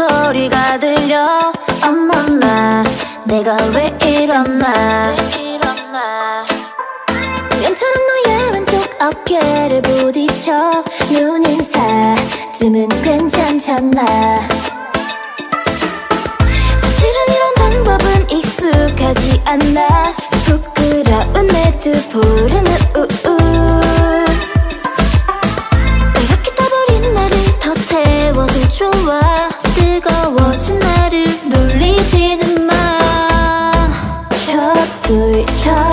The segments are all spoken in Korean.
소리가 들려. 어머나 내가 왜 이러나. 연처럼 너의 왼쪽 어깨를 부딪혀 눈인사쯤은 괜찮잖아. 사실은 이런 방법은 익숙하지 않아. 부끄러운 내두 부르는 우우. 이렇게 떠버린 나를 더 태워도 좋아 뜨거워진 나를 놀리지는 마. 촛불처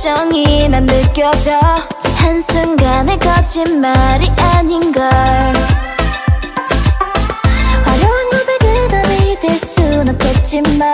표정이 난 느껴져. 한순간의 거짓말이 아닌걸. 화려한 고백을 다 믿을 순 없겠지만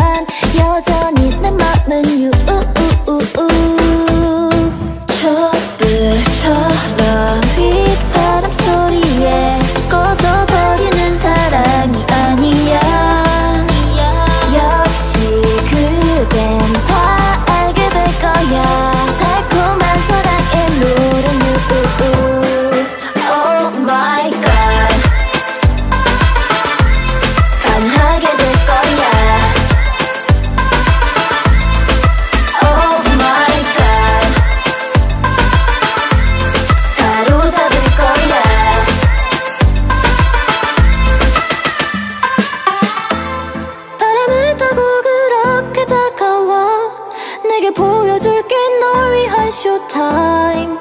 쇼타임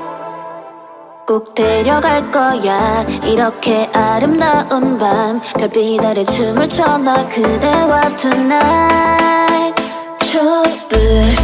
꼭 데려갈 거야. 이렇게 아름다운 밤. 별빛 아래 춤을 춰나 그대와 tonight. 촛불